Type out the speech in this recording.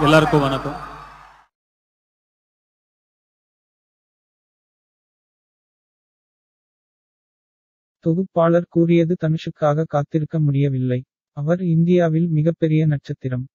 எல்லாருக்கும் வணக்கம். தொகுப்பாளர் கூறியது தனுஷுக்காக காத்திருக்க முடியவில்லை. அவர் இந்தியாவில் மிகப்பெரிய நட்சத்திரம்.